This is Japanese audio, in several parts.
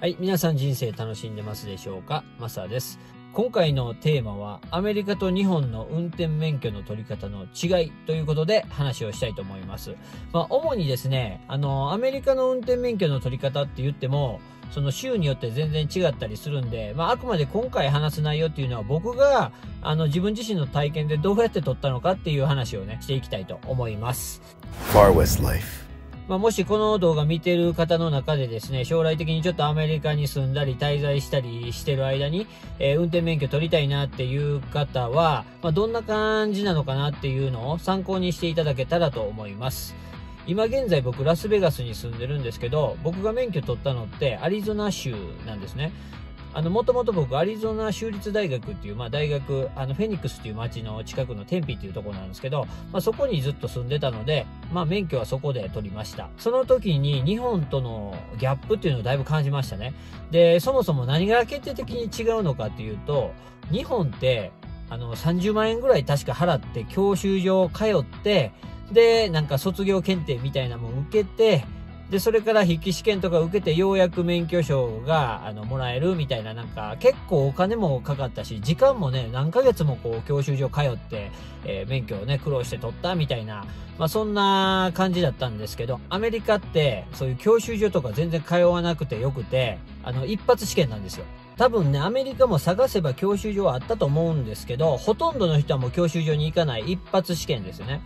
はい、皆さん人生楽しんでますでしょうか？マサです。今回のテーマは、アメリカと日本の運転免許の取り方の違いということで話をしたいと思います。まあ、主にですね、あの、アメリカの運転免許の取り方って言っても、その州によって全然違ったりするんで、まあ、あくまで今回話す内容っていうのは僕が、あの、自分自身の体験でどうやって取ったのかっていう話をね、していきたいと思います。Far West Life. まあ、もしこの動画見てる方の中でですね、将来的にちょっとアメリカに住んだり滞在したりしてる間に、えー運転免許取りたいなっていう方は、まあ、どんな感じなのかなっていうのを参考にしていただけたらと思います。今現在僕ラスベガスに住んでるんですけど、僕が免許取ったのってアリゾナ州なんですね。あの、もともと僕、アリゾナ州立大学っていう、まあ大学、あの、フェニックスっていう街の近くのテンピっていうところなんですけど、まあそこにずっと住んでたので、まあ免許はそこで取りました。その時に日本とのギャップっていうのをだいぶ感じましたね。で、そもそも何が決定的に違うのかっていうと、日本って、あの、30万円ぐらい確か払って教習所を通って、で、なんか卒業検定みたいなもん受けて、で、それから筆記試験とか受けてようやく免許証が、あの、もらえるみたいな、なんか、結構お金もかかったし、時間もね、何ヶ月もこう、教習所通って、えー免許をね、苦労して取ったみたいな、まあ、そんな感じだったんですけど、アメリカって、そういう教習所とか全然通わなくてよくて、あの、一発試験なんですよ。多分ね、アメリカも探せば教習所はあったと思うんですけど、ほとんどの人はもう教習所に行かない一発試験ですよね。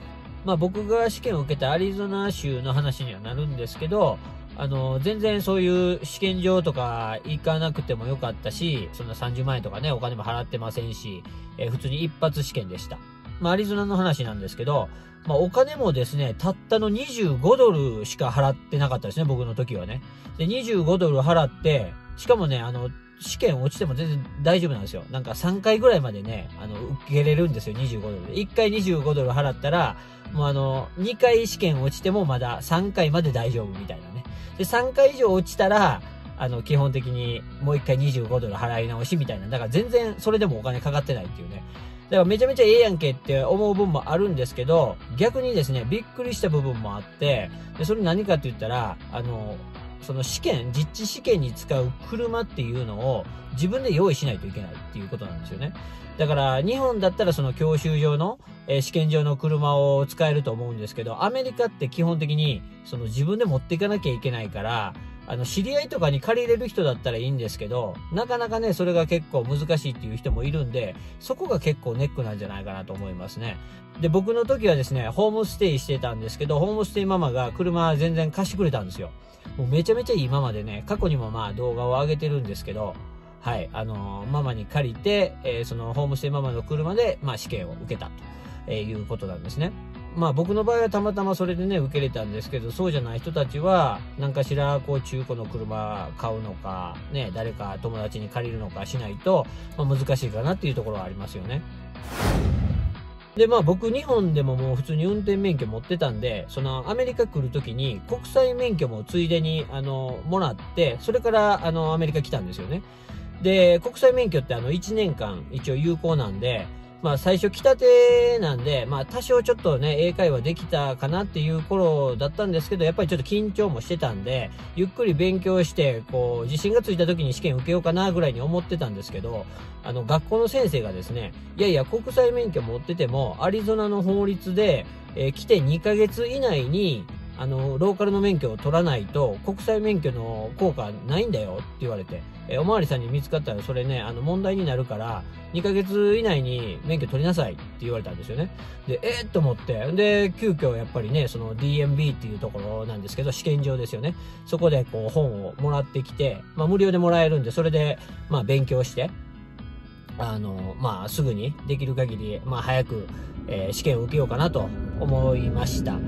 まあ僕が試験を受けたアリゾナ州の話にはなるんですけど、あの、全然そういう試験場とか行かなくてもよかったし、そんな30万円とかね、お金も払ってませんし、えー普通に一発試験でした。まあアリゾナの話なんですけど、まあお金もですね、たったの25ドルしか払ってなかったですね、僕の時はね。で、25ドル払って、しかもね、あの、試験落ちても全然大丈夫なんですよ。なんか3回ぐらいまでね、あの、受けれるんですよ、25ドルで。1回25ドル払ったら、もうあの、2回試験落ちてもまだ3回まで大丈夫みたいなね。で、3回以上落ちたら、あの、基本的にもう1回25ドル払い直しみたいな。だから全然それでもお金かかってないっていうね。だからめちゃめちゃええやんけって思う部分もあるんですけど、逆にですね、びっくりした部分もあって、でそれ何かって言ったら、あの、その試験、実地試験に使う車っていうのを自分で用意しないといけないっていうことなんですよね。だから、日本だったらその教習上の、えー試験場の車を使えると思うんですけど、アメリカって基本的にその自分で持っていかなきゃいけないから、あの、知り合いとかに借りれる人だったらいいんですけど、なかなかね、それが結構難しいっていう人もいるんで、そこが結構ネックなんじゃないかなと思いますね。で、僕の時はですね、ホームステイしてたんですけど、ホームステイママが車全然貸してくれたんですよ。もうめちゃめちゃいいママでね、過去にもまあ動画を上げてるんですけど、はい、あのーママに借りて、えーそのホームステイママの車で、まあ試験を受けたと、えいうことなんですね。まあ僕の場合はたまたまそれでね、受けれたんですけど、そうじゃない人たちは、何かしらこう中古の車買うのか、ね、誰か友達に借りるのかしないと、まあ難しいかなっていうところはありますよね。で、まあ僕日本でももう普通に運転免許持ってたんで、そのアメリカ来るときに国際免許もついでにあの、もらって、それからあのアメリカ来たんですよね。で、国際免許ってあの1年間一応有効なんで、まあ最初来たてなんで、まあ多少ちょっとね、英会話できたかなっていう頃だったんですけど、やっぱりちょっと緊張もしてたんで、ゆっくり勉強して、こう、自信がついた時に試験受けようかなぐらいに思ってたんですけど、あの、学校の先生がですね、いやいや、国際免許持ってても、アリゾナの法律で、えー来て2ヶ月以内に、あの、ローカルの免許を取らないと、国際免許の効果ないんだよって言われて、えおまわりさんに見つかったらそれね、あの、問題になるから、2ヶ月以内に免許取りなさいって言われたんですよね。で、えー、と思って、で、急遽やっぱりね、その DMB っていうところなんですけど、試験場ですよね。そこでこう本をもらってきて、まあ無料でもらえるんで、それで、まあ勉強して、あの、まあ、すぐにできる限り、まあ、早く、えー試験を受けようかなと思いました。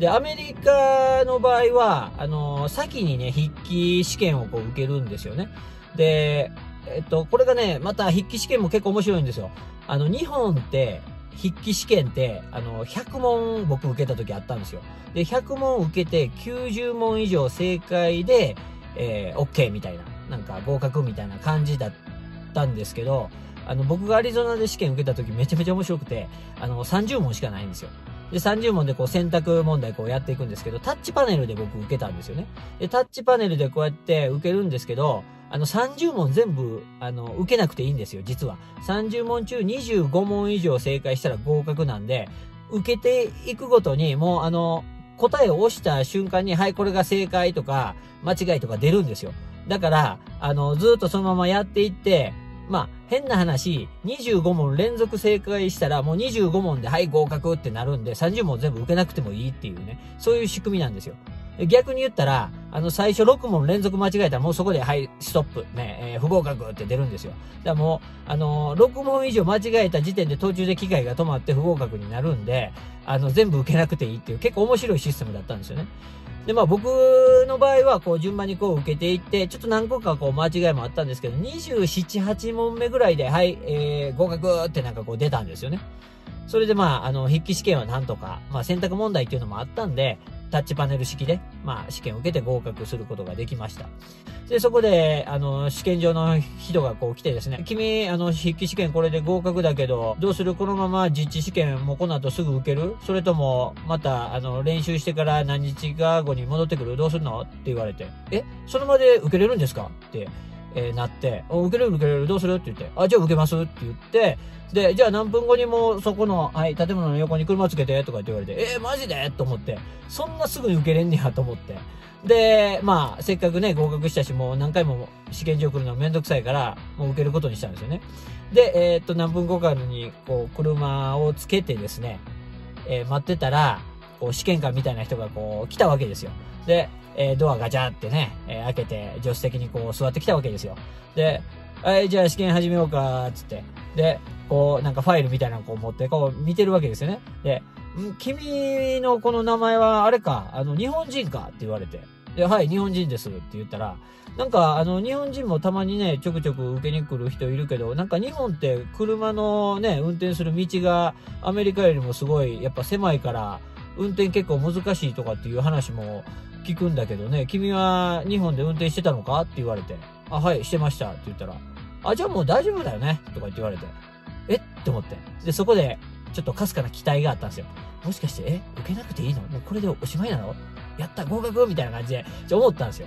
で、アメリカの場合は、あの、先にね、筆記試験をこう受けるんですよね。で、えっと、これがね、また筆記試験も結構面白いんですよ。あの、日本って、筆記試験って、あの、100問僕受けた時あったんですよ。で、100問受けて90問以上正解で、えー、OK みたいな、なんか合格みたいな感じだったんですけど、あの、僕がアリゾナで試験受けた時めちゃめちゃ面白くて、あの、30問しかないんですよ。で、30問でこう選択問題こうやっていくんですけど、タッチパネルで僕受けたんですよね。で、タッチパネルでこうやって受けるんですけど、あの、30問全部、あの、受けなくていいんですよ、実は。30問中25問以上正解したら合格なんで、受けていくごとに、もうあの、答えを押した瞬間に、はい、これが正解とか、間違いとか出るんですよ。だから、あの、ずっとそのままやっていって、まあ、変な話、25問連続正解したら、もう25問で、はい、合格ってなるんで、30問全部受けなくてもいいっていうね、そういう仕組みなんですよ。逆に言ったら、あの、最初6問連続間違えたらもうそこで、はい、ストップ、ね、えー、不合格って出るんですよ。だからもう、あのー、6問以上間違えた時点で途中で機械が止まって不合格になるんで、あの、全部受けなくていいっていう結構面白いシステムだったんですよね。で、まあ僕の場合はこう順番にこう受けていって、ちょっと何個かこう間違いもあったんですけど、27、8問目ぐらいで、はい、えー、合格ってなんかこう出たんですよね。それでまあ、あの、筆記試験はなんとか、まあ選択問題っていうのもあったんで、タッチパネル式で、まあ、試験を受けて合格することができました。で、そこで、あの、試験場の人がこう来てですね、君、あの、筆記試験これで合格だけど、どうする？このまま実地試験もこの後すぐ受ける？それとも、また、あの、練習してから何日か後に戻ってくるどうするの？って言われて、え、その場で受けれるんですか？って、えー、なって、受けれる受けれるどうする？って言って、あ、じゃあ受けますって言って、で、じゃあ何分後にもそこの、はい、建物の横に車つけてとかって言われて、えー、マジで？と思って、そんなすぐに受けれんねやと思って。で、まあ、せっかくね、合格したし、もう何回も試験場来るのめんどくさいから、もう受けることにしたんですよね。で、えー、っと、何分後かに、こう、車をつけてですね、えー、待ってたら、こう、試験官みたいな人がこう、来たわけですよ。で、えー、ドアガチャってね、え開けて、助手席にこう、座ってきたわけですよ。で、はい、じゃあ試験始めようか、つって。で、こう、なんかファイルみたいなのこう持って、こう見てるわけですよね。で、君のこの名前はあれか、あの、日本人か？って言われて。で、はい、日本人ですって言ったら、なんか、あの、日本人もたまにね、ちょくちょく受けに来る人いるけど、なんか日本って車のね、運転する道がアメリカよりもすごい、やっぱ狭いから、運転結構難しいとかっていう話も聞くんだけどね、君は日本で運転してたのかって言われて、あ、はい、してましたって言ったら、あ、じゃあもう大丈夫だよね。とか言って言われて、え？って思って。で、そこで、ちょっとかすかな期待があったんですよ。もしかして、え？受けなくていいの？もうこれでおしまいなの？やった合格！みたいな感じで、ちょ思ったんですよ。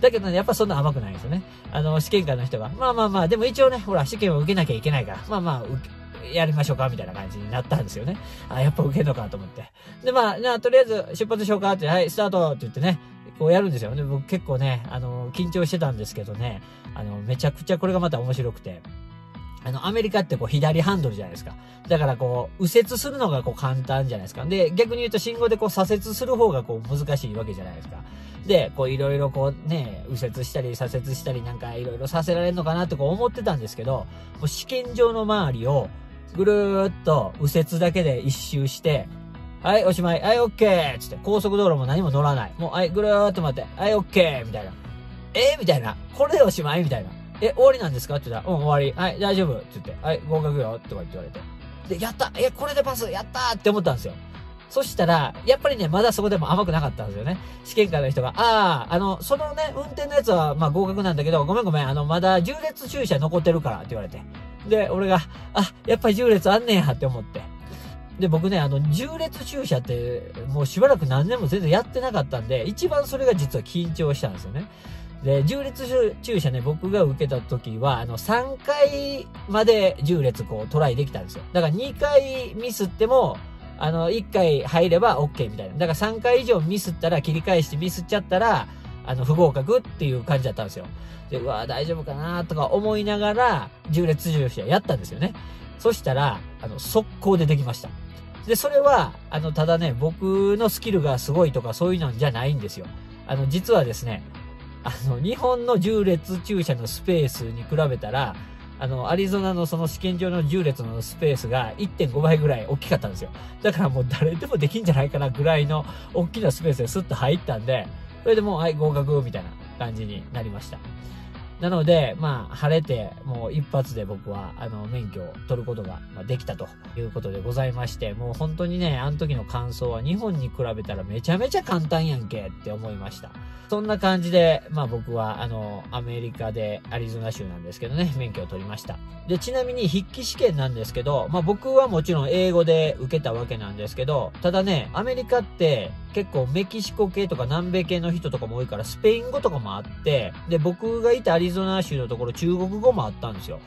だけどね、やっぱそんな甘くないんですよね。あの、試験官の人が、まあまあまあ、でも一応ね、ほら、試験を受けなきゃいけないから、まあまあ、やりましょうか、みたいな感じになったんですよね。あ、やっぱ受けんのかと思って。で、まあ、なとりあえず出発しようかって、はい、スタートって言ってね、こうやるんですよ。で、僕結構ね、あの、緊張してたんですけどね、あの、めちゃくちゃこれがまた面白くて、あの、アメリカってこう左ハンドルじゃないですか。だからこう、右折するのがこう簡単じゃないですか。で、逆に言うと信号でこう左折する方がこう難しいわけじゃないですか。で、こういろいろこうね、右折したり左折したりなんかいろいろさせられるのかなってこう思ってたんですけど、もう試験場の周りをぐるーっと右折だけで一周して、はい、おしまい。はい、オッケーつって、高速道路も何も乗らない。もう、はい、ぐるーっと待って。はい、オッケーみたいな。えー、みたいな。これでおしまい？みたいな。え、終わりなんですか？って言ったら、うん、終わり。はい、大丈夫。って言って、はい、合格よ。とか言って言われて。で、やったえ、これでパスやったって思ったんですよ。そしたら、やっぱりね、まだそこでも甘くなかったんですよね。試験官の人が、ああ、あの、そのね、運転のやつは、まあ合格なんだけど、ごめんごめん、あの、まだ重列駐車残ってるからって言われて。で、俺が、あ、やっぱり重列あんねんやって思って。で、僕ね、あの、重列駐車って、もうしばらく何年も全然やってなかったんで、一番それが実は緊張したんですよね。で、重列駐車ね、僕が受けた時は、あの、3回まで重列こうトライできたんですよ。だから2回ミスっても、あの、1回入れば OK みたいな。だから3回以上ミスったら切り返してミスっちゃったら、あの、不合格っていう感じだったんですよ。で、うわ大丈夫かなとか思いながら、重列駐車やったんですよね。そしたら、あの、速攻でできました。で、それは、あの、ただね、僕のスキルがすごいとかそういうのじゃないんですよ。あの、実はですね、あの、日本の重列駐車のスペースに比べたら、あの、アリゾナのその試験場の重列のスペースが1.5倍ぐらい大きかったんですよ。だからもう誰でもできんじゃないかなぐらいの大きなスペースでスッと入ったんで、それでもう、はい、合格みたいな感じになりました。なので、まあ、晴れて、もう一発で僕は、あの、免許を取ることがまできたということでございまして、もう本当にね、あの時の感想は日本に比べたらめちゃめちゃ簡単やんけって思いました。そんな感じで、まあ僕は、あの、アメリカでアリゾナ州なんですけどね、免許を取りました。で、ちなみに筆記試験なんですけど、まあ僕はもちろん英語で受けたわけなんですけど、ただね、アメリカって結構メキシコ系とか南米系の人とかも多いからスペイン語とかもあって、で、僕がいたアリゾナ州のところ中国語もあったんですよ。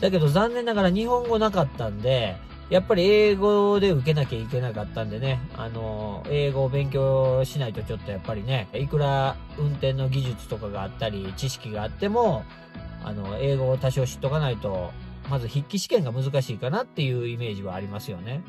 だけど残念ながら日本語なかったんで、やっぱり英語で受けなきゃいけなかったんでね、あの、英語を勉強しないとちょっとやっぱりね、いくら運転の技術とかがあったり、知識があっても、あの、英語を多少知っとかないと、まず筆記試験が難しいかなっていうイメージはありますよね。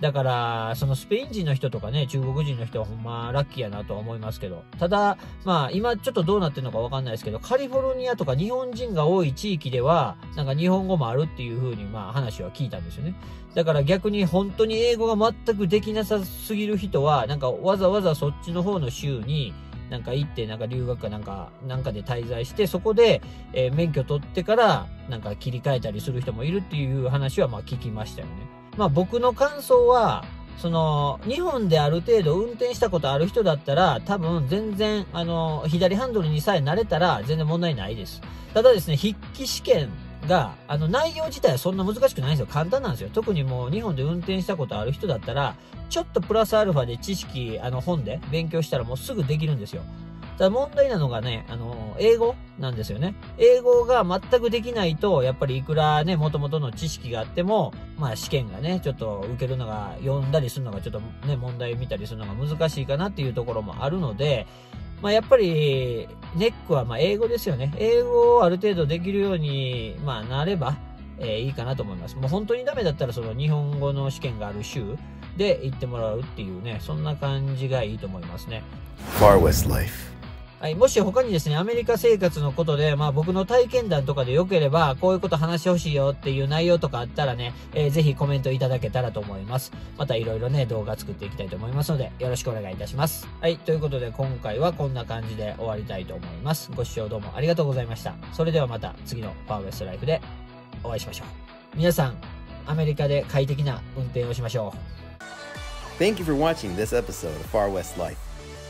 だから、そのスペイン人の人とかね、中国人の人はほんまラッキーやなとは思いますけど。ただ、まあ今ちょっとどうなってるのかわかんないですけど、カリフォルニアとか日本人が多い地域では、なんか日本語もあるっていう風にまあ話は聞いたんですよね。だから逆に本当に英語が全くできなさすぎる人は、なんかわざわざそっちの方の州に、なんか行って、なんか留学かなんか、なんかで滞在して、そこで、えー、免許取ってから、なんか切り替えたりする人もいるっていう話はまあ聞きましたよね。まあ僕の感想は、その、日本である程度運転したことある人だったら、多分全然、あの、左ハンドルにさえ慣れたら全然問題ないです。ただですね、筆記試験が、あの、内容自体はそんな難しくないんですよ。簡単なんですよ。特にもう日本で運転したことある人だったら、ちょっとプラスアルファで知識、あの、本で勉強したらもうすぐできるんですよ。ただ問題なのがね、あの、英語なんですよね。英語が全くできないと、やっぱりいくらね、元々の知識があっても、まあ試験がね、ちょっと受けるのが、読んだりするのがちょっとね、問題見たりするのが難しいかなっていうところもあるので、まあやっぱり、ネックはま英語ですよね。英語をある程度できるように、まなれば、えー、いいかなと思います。もう本当にダメだったらその日本語の試験がある州で行ってもらうっていうね、そんな感じがいいと思いますね。Far West Life はい、もし他にですね、アメリカ生活のことで、まあ僕の体験談とかで良ければ、こういうこと話してほしいよっていう内容とかあったらね、えー、ぜひコメントいただけたらと思います。また色々ね、動画作っていきたいと思いますので、よろしくお願いいたします。はい、ということで今回はこんな感じで終わりたいと思います。ご視聴どうもありがとうございました。それではまた次のパーウェストライフでお会いしましょう。皆さん、アメリカで快適な運転をしましょう。Thank you for watching this episode of Far West Life.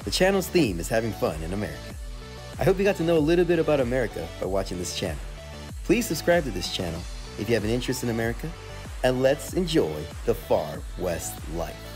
The channel's theme is having fun in America. I hope you got to know a little bit about America by watching this channel. Please subscribe to this channel if you have an interest in America, and let's enjoy the Far West life.